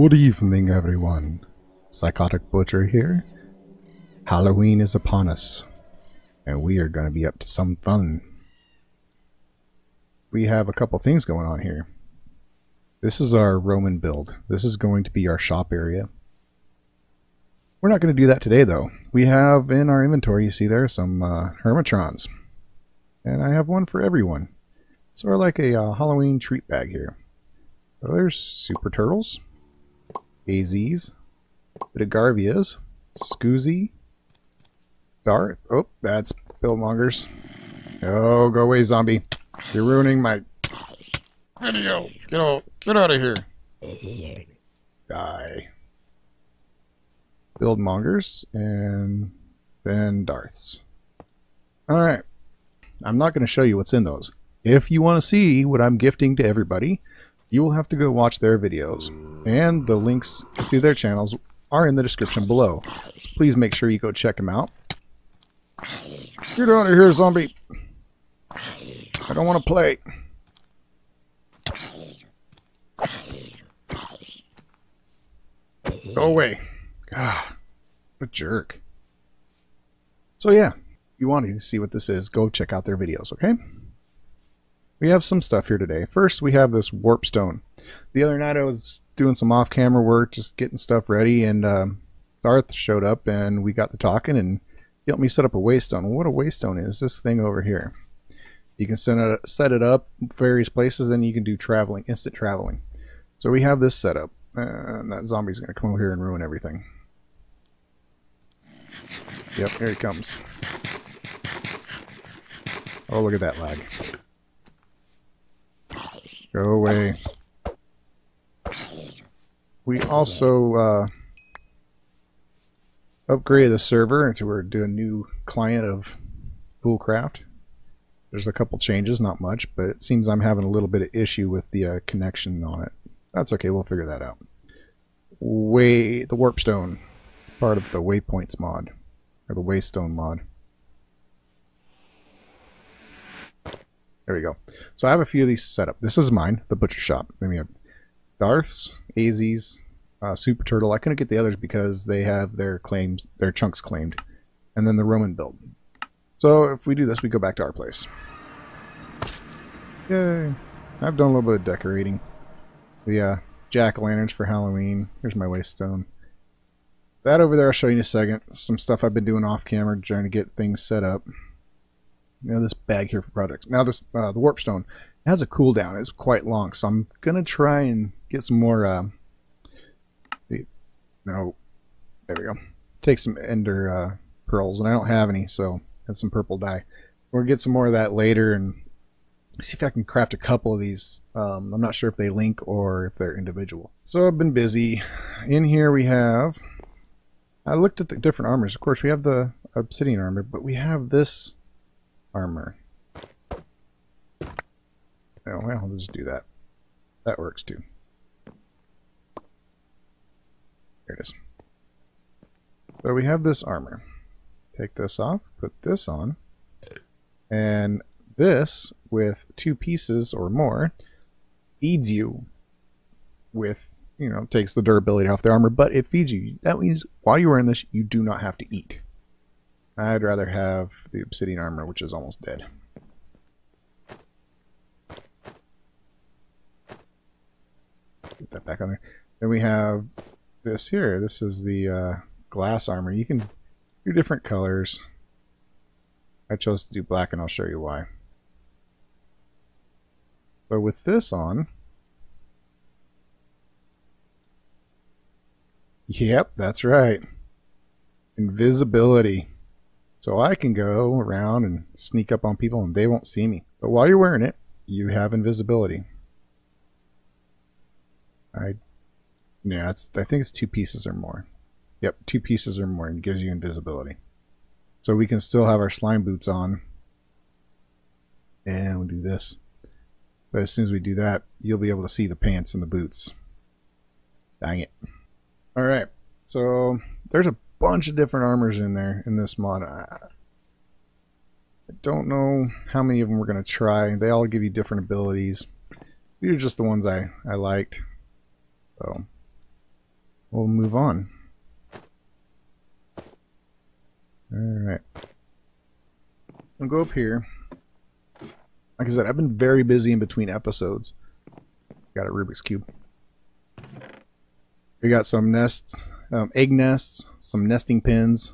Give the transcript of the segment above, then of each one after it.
Good evening, everyone. Scikotic Butcher here. Halloween is upon us, and we are going to be up to some fun. We have a couple things going on here. This is our Roman build. This is going to be our shop area. We're not going to do that today, though. We have in our inventory, you see there, some uh, Hermitrons. And I have one for everyone. Sort of like a uh, Halloween treat bag here. So there's Super Turtles. AZs, bit of Garvias, Skoozi, Darth. Oh, that's Buildmongers. Oh, go away, zombie. You're ruining my video. Get out, get out of here. Die. Buildmongers and then Darths. Alright. I'm not going to show you what's in those. If you want to see what I'm gifting to everybody, you will have to go watch their videos. And the links to their channels are in the description below. Please make sure you go check them out. Get out of here, zombie. I don't want to play. Go away. Ah, a jerk. So yeah, if you want to see what this is, go check out their videos, okay? We have some stuff here today. First, we have this warp stone. The other night I was doing some off-camera work, just getting stuff ready, and um, Darth showed up, and we got to talking, and he helped me set up a waystone. What a waystone is, this thing over here. You can set it, set it up various places, and you can do traveling, instant traveling. So we have this set up, and that zombie's going to come over here and ruin everything. Yep, here he comes. Oh, look at that lag. Go away. We also uh, upgraded the server to we're doing a new client of Foolcraft. There's a couple changes, not much, but it seems I'm having a little bit of issue with the uh, connection on it. That's okay, we'll figure that out. Way the Warpstone, part of the Waypoints mod, or the Waystone mod. There we go. So I have a few of these set up. This is mine, the butcher shop. Then we Darths, AZs, uh, Super Turtle. I couldn't get the others because they have their claims, their chunks claimed, and then the Roman build. So if we do this, we go back to our place. Yay! I've done a little bit of decorating. The uh, jack-o'-lanterns for Halloween. Here's my waystone. That over there I'll show you in a second. Some stuff I've been doing off camera, trying to get things set up. You know, this bag here for projects. Now this, uh, the warpstone has a cooldown. It's quite long, so I'm gonna try and get some more. Uh, no, there we go. Take some ender uh, pearls, and I don't have any, so that's some purple dye. We'll get some more of that later, and see if I can craft a couple of these. Um, I'm not sure if they link or if they're individual. So I've been busy. In here we have. I looked at the different armors. Of course, we have the obsidian armor, but we have this armor. Oh, well, I'll just do that. That works too. There it is. So we have this armor. Take this off, put this on, and this, with two pieces or more, feeds you with, you know, takes the durability off the armor, but it feeds you. That means while you're wearing this, you do not have to eat. I'd rather have the obsidian armor, which is almost dead. Get that back on there. Then we have this here. This is the uh, glass armor. You can do different colors. I chose to do black, and I'll show you why. But with this on, yep, that's right. Invisibility. So I can go around and sneak up on people and they won't see me. But while you're wearing it, you have invisibility. I, yeah, it's, I think it's two pieces or more. Yep, two pieces or more and gives you invisibility. So we can still have our slime boots on. And we'll do this. But as soon as we do that, you'll be able to see the pants and the boots. Dang it. Alright, so there's a bunch of different armors in there in this mod. I don't know how many of them we're going to try. They all give you different abilities. These are just the ones I, I liked. So we'll move on. Alright. I'll go up here. Like I said, I've been very busy in between episodes. Got a Rubik's Cube. We got some nests, um, egg nests, some nesting pins,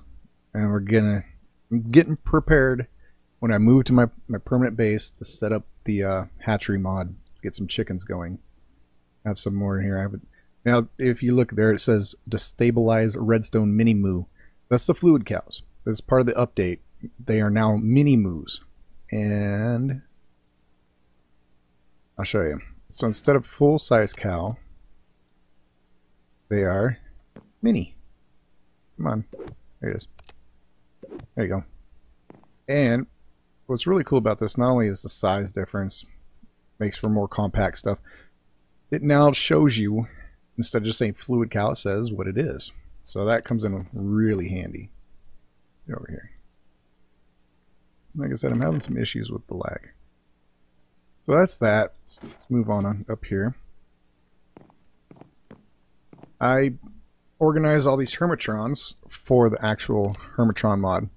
and we're gonna I'm getting prepared when I move to my, my permanent base to set up the uh, hatchery mod, get some chickens going. I have some more in here. I have now, if you look there, it says destabilize redstone mini moo. That's the fluid cows. As part of the update, they are now mini moos, and I'll show you. So instead of full size cow, they are mini. Come on. There it is. There you go. And what's really cool about this, not only is the size difference, makes for more compact stuff, it now shows you, instead of just saying fluid cow, it says what it is. So that comes in really handy. Get over here. Like I said, I'm having some issues with the lag. So that's that. Let's, move on up here. I organize all these Hermitrons for the actual Hermitron mod.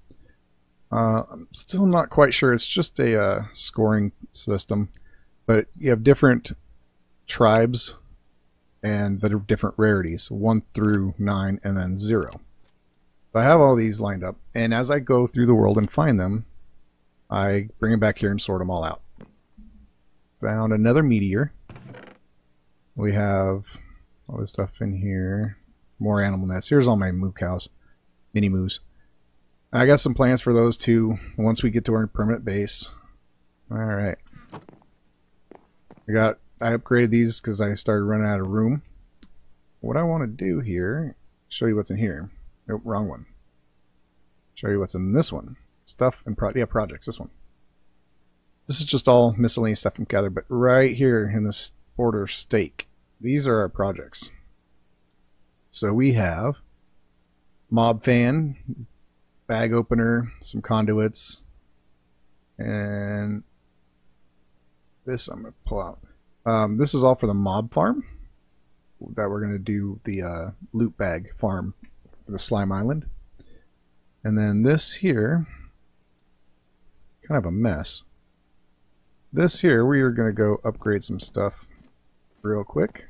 Uh, I'm still not quite sure. It's just a uh, scoring system, but you have different tribes and the different rarities, 1 through 9, and then 0. So I have all these lined up, and as I go through the world and find them, I bring them back here and sort them all out. Found another meteor. We have all this stuff in here. More animal nets. Here's all my moo cows. Mini moos. I got some plans for those too once we get to our permanent base. Alright. I got I upgraded these because I started running out of room. What I want to do here, show you what's in here. Nope, wrong one. Show you what's in this one. Stuff and pro yeah, projects, this one. This is just all miscellaneous stuff from Gather, but right here in this border stake, these are our projects. So we have mob fan, bag opener, some conduits, and this I'm going to pull out. Um, this is all for the mob farm that we're going to do the uh, loot bag farm for the slime island. And then this here, kind of a mess. This here, we are going to go upgrade some stuff real quick.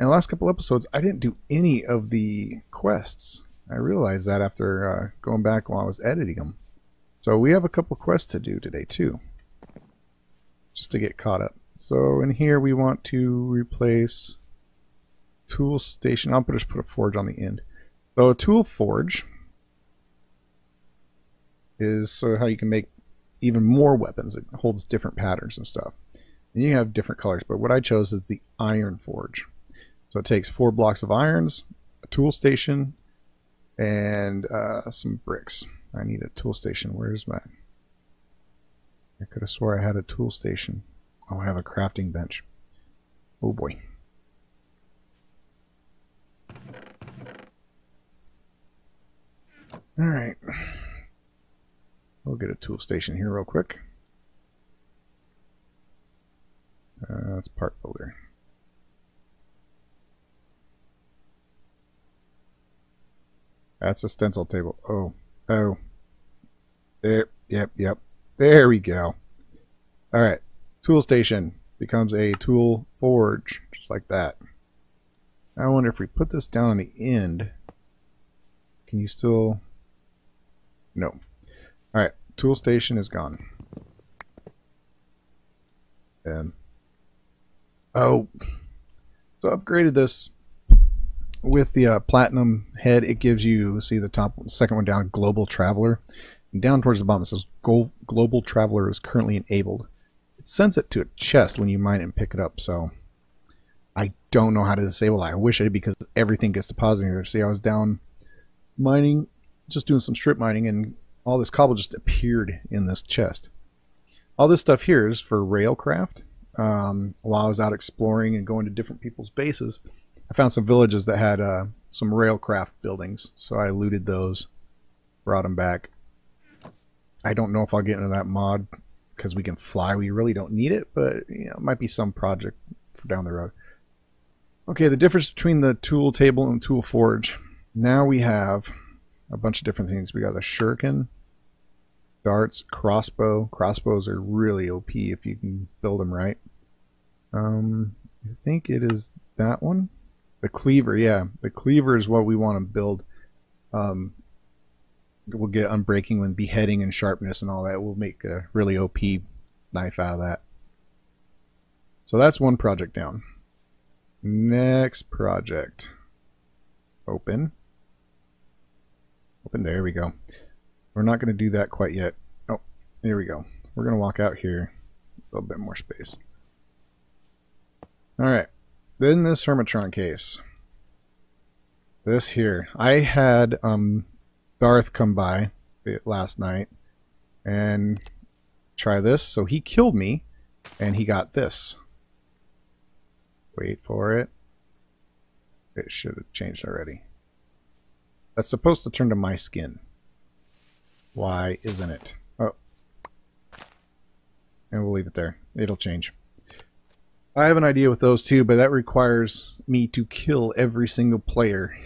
In the last couple episodes, I didn't do any of the quests. I realized that after uh, going back while I was editing them. So we have a couple quests to do today too. Just to get caught up. So in here we want to replace tool station. I'll just put a forge on the end. So a tool forge is so how you can make even more weapons. It holds different patterns and stuff. And you have different colors, but what I chose is the iron forge. So it takes four blocks of irons, a tool station, and uh, some bricks. I need a tool station. Where's my... I could have swore I had a tool station. Oh, I have a crafting bench. Oh boy. Alright. We'll get a tool station here real quick. Uh, that's part builder. That's a stencil table. Oh, oh. There, yep, yep. There we go. All right. Tool station becomes a tool forge, just like that. I wonder if we put this down on the end, can you still... No. Alright, tool station is gone. And oh, so upgraded this with the uh, platinum head. It gives you see the top second one down, global traveler, and down towards the bottom it says global traveler is currently enabled. It sends it to a chest when you mine and pick it up. So I don't know how to disable that. I wish I did because everything gets deposited here. See, I was down mining, just doing some strip mining, and all this cobble just appeared in this chest. All this stuff here is for railcraft. Um, while I was out exploring and going to different people's bases, I found some villages that had uh, some railcraft buildings, so I looted those, brought them back. I don't know if I'll get into that mod because we can fly. We really don't need it, but you know, it might be some project for down the road. Okay, the difference between the tool table and tool forge. Now we have a bunch of different things. We got the shuriken, darts, crossbow. Crossbows are really OP if you can build them right. Um, I think it is that one. The cleaver, yeah. The cleaver is what we want to build. Um, we'll get unbreaking and beheading and sharpness and all that. We'll make a really OP knife out of that. So that's one project down. Next project. Open. Open, there we go. We're not going to do that quite yet. Oh, here we go. We're going to walk out here. A little bit more space. Alright. Then this Hermitron case. This here. I had um, Darth come by last night and try this. So he killed me and he got this. Wait for it. It should have changed already. That's supposed to turn to my skin. Why isn't it? Oh. And we'll leave it there. It'll change. I have an idea with those too, but that requires me to kill every single player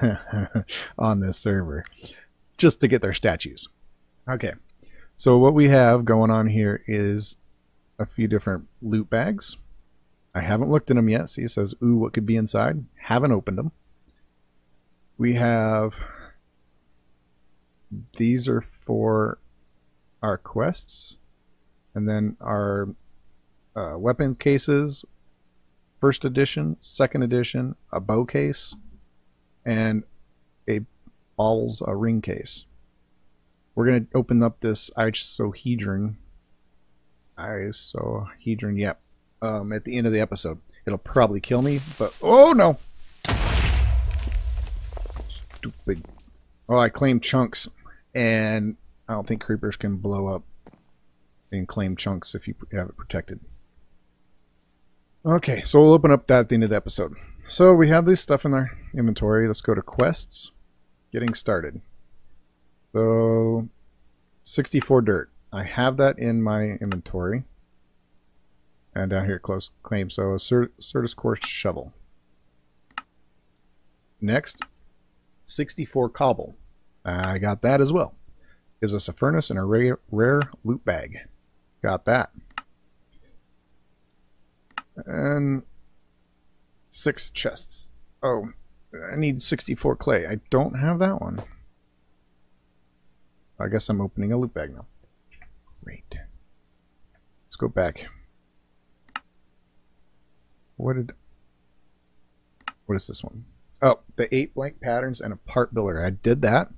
on this server just to get their statues. Okay. So what we have going on here is a few different loot bags. I haven't looked in them yet. See, it says, ooh, what could be inside? Haven't opened them. We have... These are for our quests. And then our uh, weapon cases. First edition, second edition, a bow case, and a balls a ring case. We're going to open up this isohedron. Isohedron, yep. Um, at the end of the episode. It'll probably kill me, but... Oh, no! Stupid. Oh, I claim chunks. And I don't think creepers can blow up and claim chunks if you have it protected. Okay, so we'll open up that at the end of the episode. So we have this stuff in our inventory. Let's go to quests. Getting started. So, 64 dirt. I have that in my inventory. And down here, close claim. So, a Certus Quartz Shovel. Next, 64 cobble. I got that as well. Gives us a furnace and a rare, rare loot bag. Got that. And six chests. Oh, I need 64 clay. I don't have that one. I guess I'm opening a loot bag now. Great. Let's go back. What did... What is this one? Oh, the eight blank patterns and a part builder. I did that.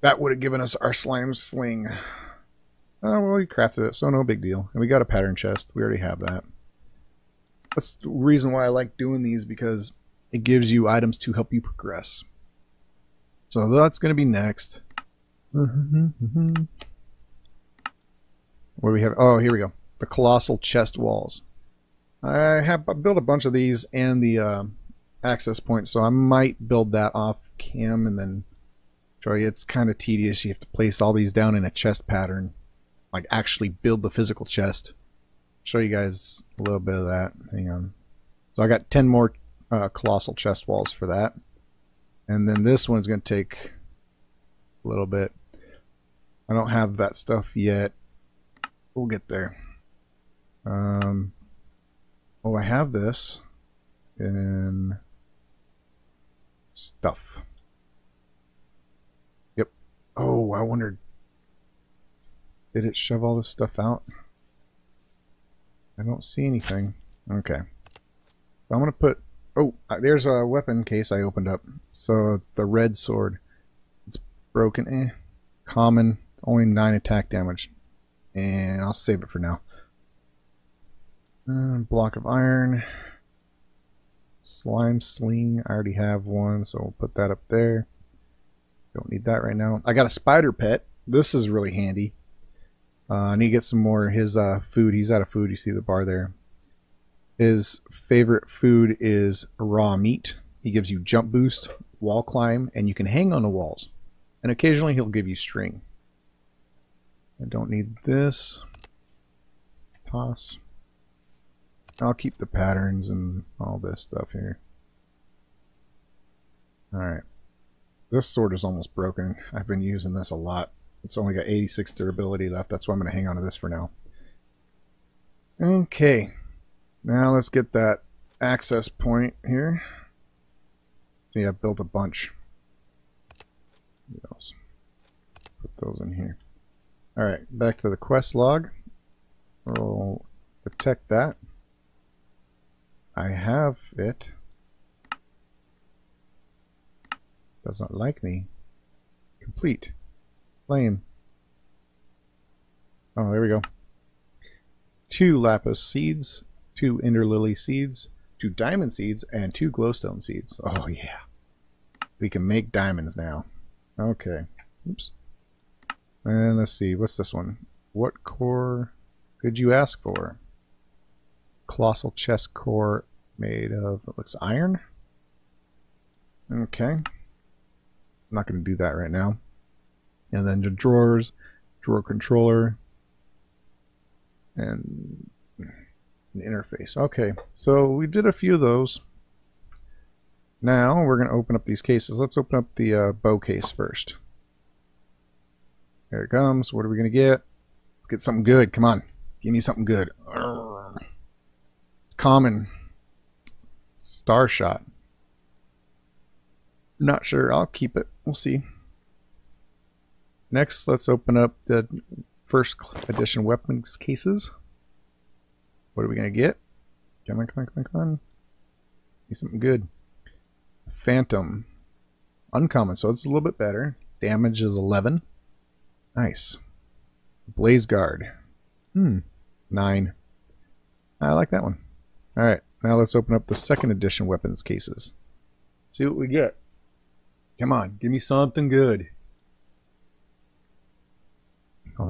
That would have given us our slime sling. Oh, well, we crafted it, so no big deal. And we got a pattern chest. We already have that. That's the reason why I like doing these, because it gives you items to help you progress. So that's going to be next. What do we have? Oh, here we go. The colossal chest walls. I have built a bunch of these and the uh, access point, so I might build that off cam and then show you. It's kind of tedious. You have to place all these down in a chest pattern, like actually build the physical chest. Show you guys a little bit of that. Hang on. So I got 10 more uh, colossal chest walls for that. And then this one's going to take a little bit. I don't have that stuff yet. We'll get there. Um, oh, I have this in stuff. Yep. Oh, I wondered, did it shove all this stuff out? I don't see anything. Okay. I'm going to put Oh, uh, there's a weapon case I opened up. So it's the red sword. It's broken. Eh. Common. Only 9 attack damage. And I'll save it for now. Uh, block of iron. Slime sling. I already have one, so we'll put that up there. Don't need that right now. I got a spider pet. This is really handy. Uh, I need to get some more his uh, food. He's out of food. You see the bar there. His favorite food is raw meat. He gives you jump boost, wall climb, and you can hang on the walls. And occasionally he'll give you string. I don't need this. Toss. I'll keep the patterns and all this stuff here. Alright. This sword is almost broken. I've been using this a lot. It's only got 86 durability left. That's why I'm going to hang on to this for now. Okay. Now let's get that access point here. See, I've built a bunch. Put those in here. Alright, back to the quest log. We'll detect that. I have it. Does not like me. Complete. Flame. Oh, there we go. Two lapis seeds, two ender lily seeds, two diamond seeds, and two glowstone seeds. Oh, yeah. We can make diamonds now. Okay. Oops. And let's see, what's this one? What core could you ask for? Colossal chest core made of, it looks iron? Okay. I'm not going to do that right now. And then the drawers, drawer controller, and an interface. Okay, so we did a few of those. Now we're going to open up these cases. Let's open up the uh, bow case first. Here it comes. What are we going to get? Let's get something good. Come on. Give me something good. It's common. Star shot. Not sure. I'll keep it. We'll see. Next, let's open up the first edition weapons cases. What are we going to get? Come on, come on, come on, come on. Need something good. Phantom. Uncommon, so it's a little bit better. Damage is 11. Nice. Blaze Guard. Hmm. Nine. I like that one. Alright, now let's open up the second edition weapons cases. See what we get. Come on, give me something good.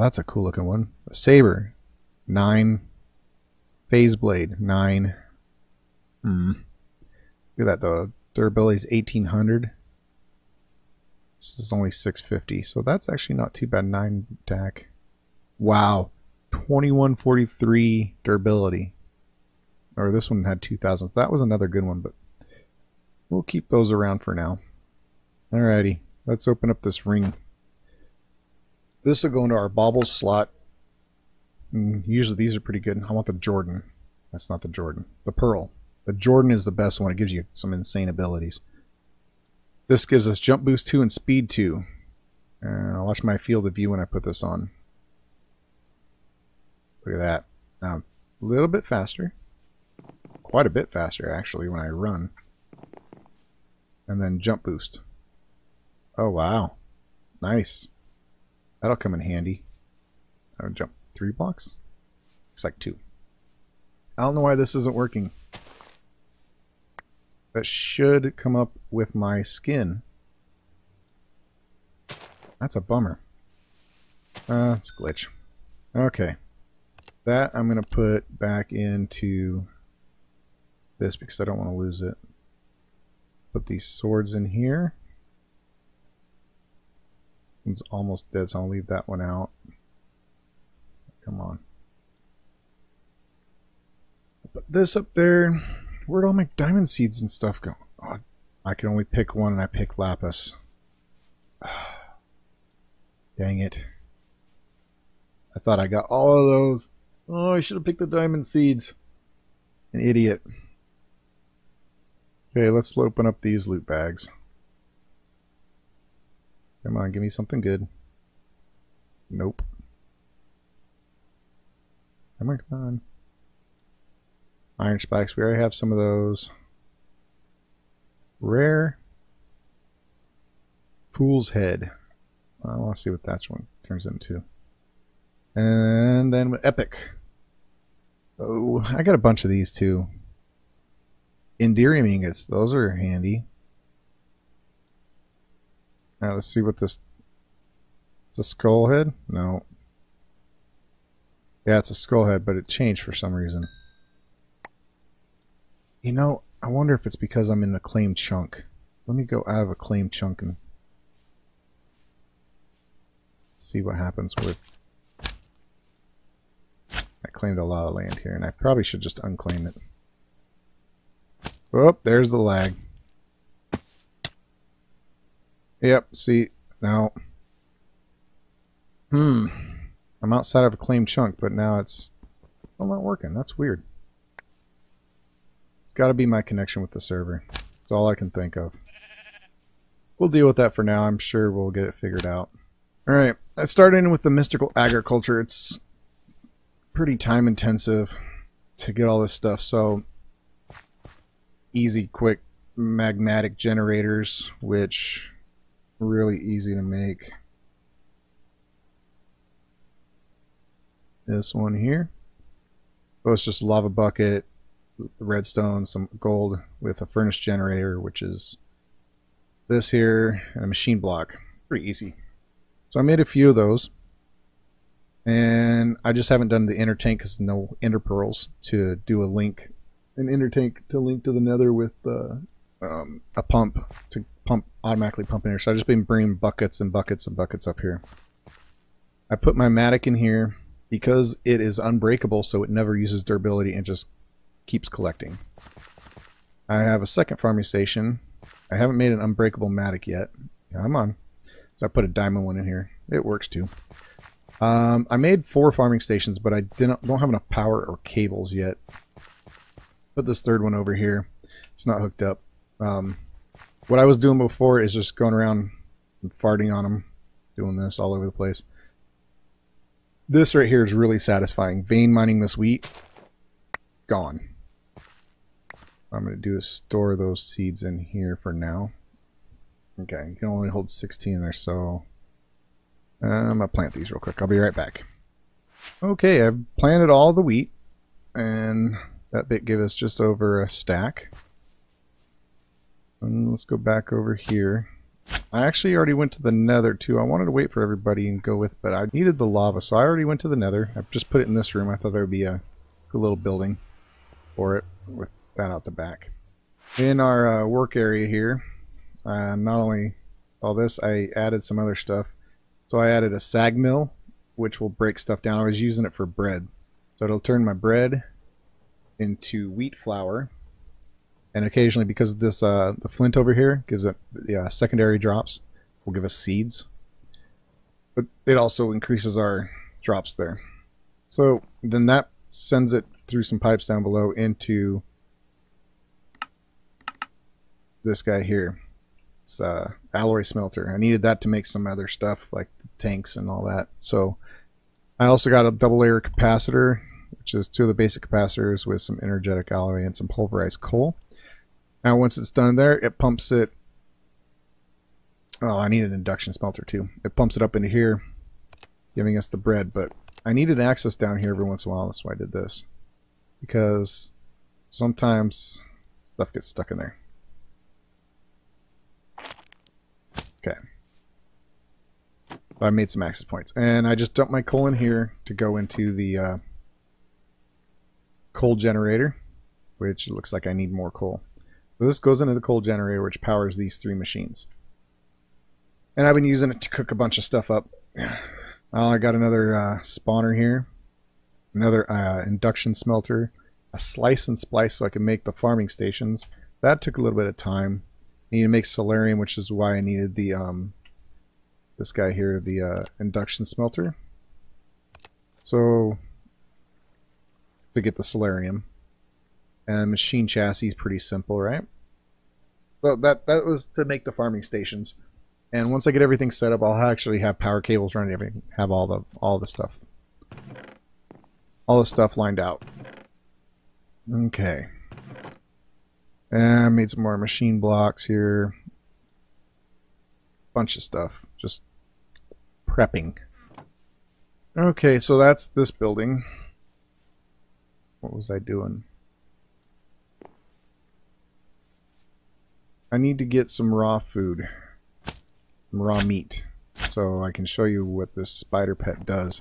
That's a cool looking one. A saber. Nine. Phase blade. Nine. Hmm. Look at that though. Durability is 1800. This is only 650, so that's actually not too bad. 9 attack. Wow. 2143 durability. Or this one had 2000, so that was another good one, but we'll keep those around for now. Alrighty, let's open up this ring. This will go into our baubles slot. And mm, usually these are pretty good. I want the Jordan. That's not the Jordan. The Pearl. The Jordan is the best one. It gives you some insane abilities. This gives us jump boost 2 and speed 2. Uh, I'll watch my field of view when I put this on. Look at that. Now, a little bit faster. Quite a bit faster, actually, when I run. And then jump boost. Oh, wow. Nice. That'll come in handy. I would jump three blocks? Looks like two. I don't know why this isn't working that should come up with my skin. That's a bummer. Uh, it's glitch. Okay. That I'm going to put back into this because I don't want to lose it. Put these swords in here. It's almost dead, so I'll leave that one out. Come on. Put this up there. Where'd all my diamond seeds and stuff go? Oh, I can only pick one and I pick lapis. Dang it. I thought I got all of those. Oh, I should have picked the diamond seeds. An idiot. Okay, let's open up these loot bags. Come on, give me something good. Nope. Come on, come on. Iron spikes, we already have some of those. Rare. Fool's Head. I want to see what that one turns into. And then Epic. Oh, I got a bunch of these too. Enderium ingots, those are handy. Alright, let's see what this... It's a skull head? No. Yeah, it's a skull head, but it changed for some reason. You know, I wonder if it's because I'm in a claim chunk. Let me go out of a claim chunk and see what happens with I claimed a lot of land here, and I probably should just unclaim it. Oh, there's the lag. Yep, see, now... Hmm. I'm outside of a claimed chunk, but now it's still not working. That's weird. It's got to be my connection with the server. It's all I can think of. We'll deal with that for now. I'm sure we'll get it figured out. Alright, I started in with the mystical agriculture. It's pretty time intensive to get all this stuff, so easy, quick magmatic generators, which really easy to make. This one here. Oh, it's just a lava bucket, redstone, some gold with a furnace generator, which is this here, and a machine block. Pretty easy. So I made a few of those. And I just haven't done the ender tank because no ender pearls to do a link, an ender tank to link to the nether with uh, um, a pump to pump automatically pump in here. So I've just been bringing buckets and buckets and buckets up here. I put my mattock in here because it is unbreakable, so it never uses durability and just keeps collecting. I have a second farming station. I haven't made an unbreakable mattock yet. I'm on. So I put a diamond one in here. It works too. Um, I made four farming stations, but I didn't don't have enough power or cables yet. Put this third one over here. It's not hooked up. Um, what I was doing before is just going around farting on them, doing this all over the place. This right here is really satisfying. Vein mining this wheat, gone. I'm going to do is store those seeds in here for now. Okay, you can only hold 16 or so uh, I'm going to plant these real quick. I'll be right back. Okay, I've planted all the wheat, and that bit gave us just over a stack. And let's go back over here. I actually already went to the nether too. I wanted to wait for everybody and go with, but I needed the lava, so I already went to the nether. I just put it in this room. I thought there would be a, a little building for it with that out the back. In our uh, work area here, uh, not only all this, I added some other stuff. So I added a sag mill, which will break stuff down. I was using it for bread. So it'll turn my bread into wheat flour and occasionally because this uh, the flint over here gives it uh, secondary drops will give us seeds. But it also increases our drops there. So then that sends it through some pipes down below into this guy here. It's uh, alloy smelter. I needed that to make some other stuff like tanks and all that. So I also got a double layer capacitor which is two of the basic capacitors with some energetic alloy and some pulverized coal now once it's done there, it pumps it. Oh, I need an induction smelter too. It pumps it up into here, giving us the bread. But I needed access down here every once in a while. That's why I did this. Because sometimes stuff gets stuck in there. Okay. I made some access points. And I just dumped my coal in here to go into the uh, coal generator, which looks like I need more coal. So this goes into the coal generator, which powers these three machines. And I've been using it to cook a bunch of stuff up. Oh, I got another uh, spawner here, another uh, induction smelter, a slice and splice so I can make the farming stations. That took a little bit of time. I need to make soularium, which is why I needed the um, this guy here, the uh, induction smelter. So to get the soularium. And machine chassis is pretty simple, right? So that that was to make the farming stations. And once I get everything set up, I'll actually have power cables running everything, have all the all the stuff. All the stuff lined out. Okay. And I made some more machine blocks here. Bunch of stuff. Just prepping. Okay, so that's this building. What was I doing? I need to get some raw food, raw meat, so I can show you what this spider pet does.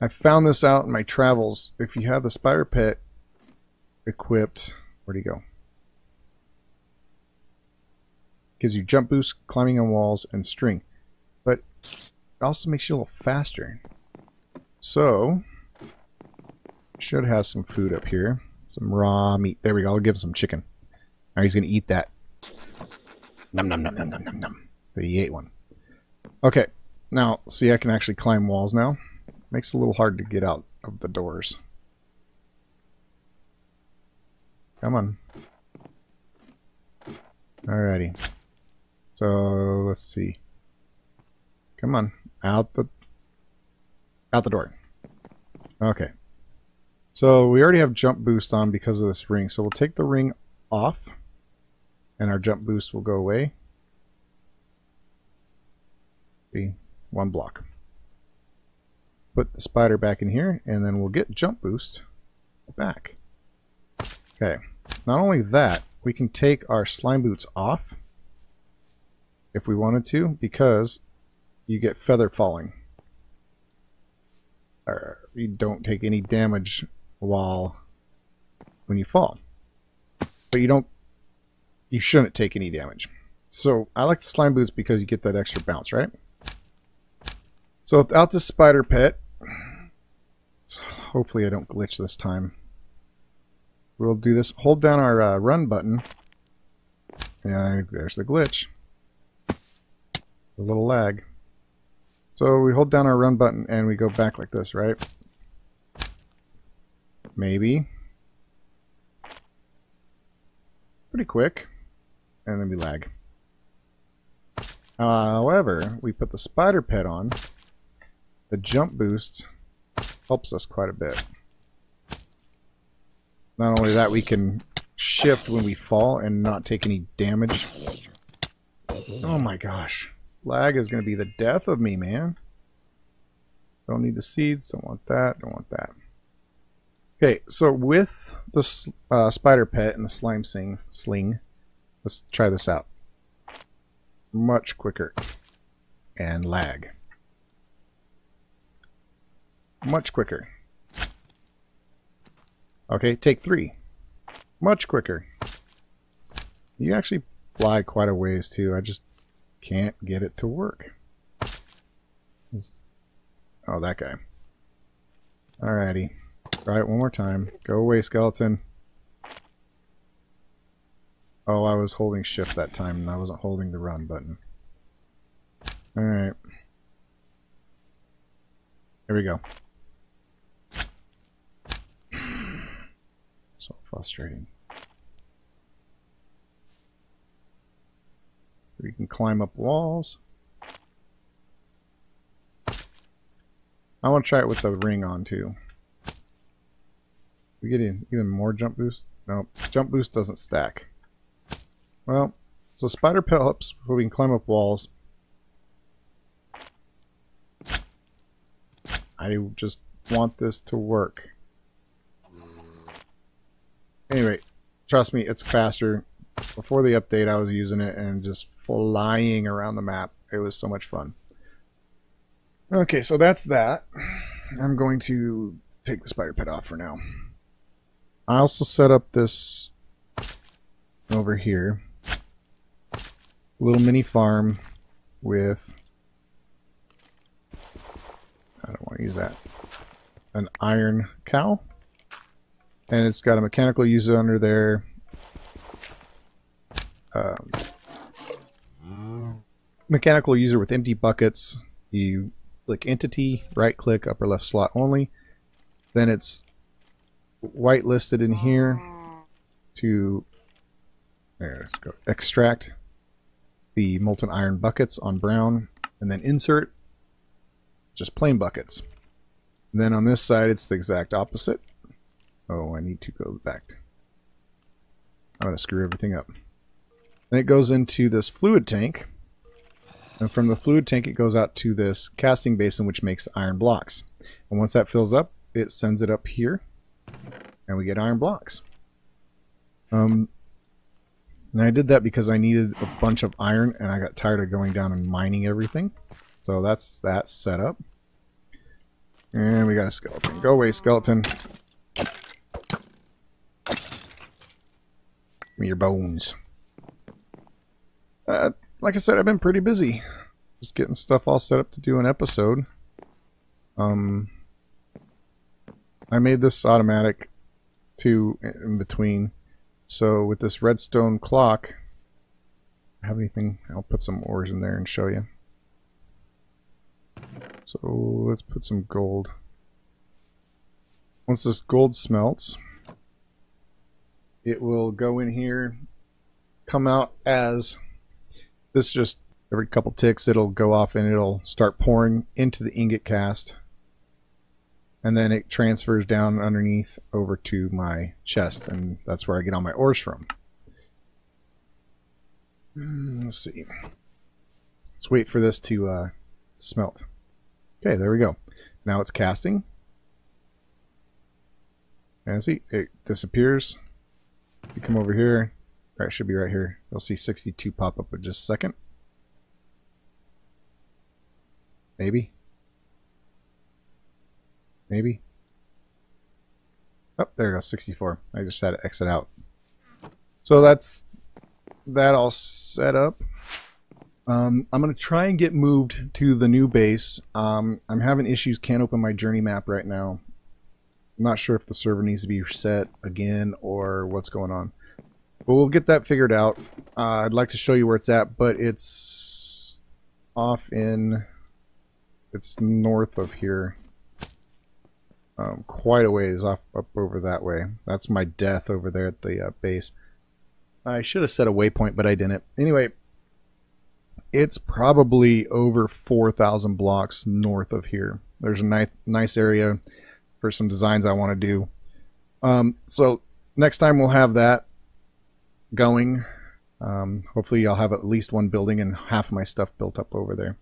I found this out in my travels. If you have the spider pet equipped, where'd he go? Gives you jump boost, climbing on walls, and string. But it also makes you a little faster. So, Should have some food up here. Some raw meat. There we go. I'll give him some chicken. Now he's going to eat that. Num num num num num num num. He ate one. Okay. Now, see, I can actually climb walls now. Makes it a little hard to get out of the doors. Come on. Alrighty. So, let's see. Come on. Out the... Out the door. Okay. So, we already have jump boost on because of this ring. So, we'll take the ring off. And our jump boost will go away. Be One block. Put the spider back in here, and then we'll get jump boost back. Okay. Not only that, we can take our slime boots off if we wanted to, because you get feather falling. Or you don't take any damage while when you fall. But you don't you shouldn't take any damage. So I like the slime boots because you get that extra bounce, right? So without the spider pet, hopefully I don't glitch this time. We'll do this. Hold down our uh, run button. Yeah, there's the glitch. A little lag. So we hold down our run button and we go back like this, right? Maybe. Pretty quick. And then we lag. However, we put the spider pet on. The jump boost helps us quite a bit. Not only that, we can shift when we fall and not take any damage. Oh my gosh. Lag is going to be the death of me, man. Don't need the seeds. Don't want that. Don't want that. Okay, so with the uh, spider pet and the slime sing, sling, let's try this out. Much quicker. And lag. Much quicker. Okay, take three. Much quicker. You actually fly quite a ways too. I just can't get it to work. Oh, that guy. Alrighty. Try it one more time. Go away, skeleton. Oh, I was holding shift that time and I wasn't holding the run button. Alright. Here we go. So frustrating. We can climb up walls. I want to try it with the ring on too. We get even more jump boost? No, jump boost doesn't stack. Well, so spider helps we can climb up walls. I just want this to work. Anyway, trust me, it's faster. Before the update, I was using it and just flying around the map. It was so much fun. Okay, so that's that. I'm going to take the spider pit off for now. I also set up this over here. Little mini farm with... I don't want to use that. An iron cow and it's got a mechanical user under there. Um, mechanical user with empty buckets. You click entity, right click, upper left slot only. Then it's whitelisted in here to there, go, extract the molten iron buckets on brown and then insert just plain buckets. And then on this side it's the exact opposite. Oh, I need to go back. I'm going to screw everything up. Then it goes into this fluid tank. And from the fluid tank, it goes out to this casting basin, which makes iron blocks. And once that fills up, it sends it up here. And we get iron blocks. Um, and I did that because I needed a bunch of iron, and I got tired of going down and mining everything. So that's that setup. And we got a skeleton. Go away, skeleton. me your bones. Uh, like I said, I've been pretty busy. Just getting stuff all set up to do an episode. Um, I made this automatic two in between. So with this redstone clock, I have anything, I'll put some ores in there and show you. So let's put some gold. Once this gold smelts, it will go in here, come out as this just every couple ticks it'll go off and it'll start pouring into the ingot cast and then it transfers down underneath over to my chest and that's where I get all my ores from. Hmm, let's see. Let's wait for this to uh, smelt. Okay, there we go. Now it's casting. And see, it disappears. You come over here. Right, should be right here. You'll see 62 pop up in just a second. Maybe. Maybe. Oh, there we go, 64. I just had to exit out. So that's that all set up. Um, I'm going to try and get moved to the new base. Um, I'm having issues, can't open my journey map right now. I'm not sure if the server needs to be reset again or what's going on. But we'll get that figured out. Uh, I'd like to show you where it's at, but it's off in... It's north of here. Um, quite a ways off up over that way. That's my death over there at the uh, base. I should have set a waypoint, but I didn't. Anyway, it's probably over 4,000 blocks north of here. There's a nice, nice area for some designs I want to do. Um, so next time we'll have that going. Um, hopefully I'll have at least one building and half of my stuff built up over there.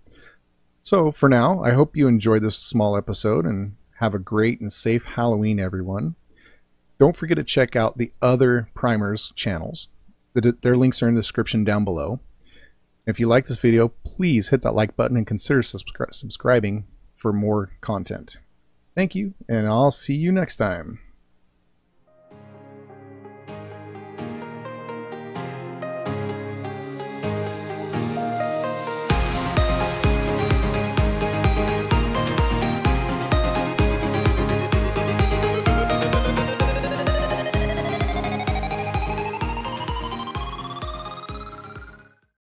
So for now, I hope you enjoyed this small episode and have a great and safe Halloween, everyone. Don't forget to check out the other Primers channels. Their links are in the description down below. If you like this video, please hit that like button and consider subscri subscribing for more content. Thank you, and I'll see you next time.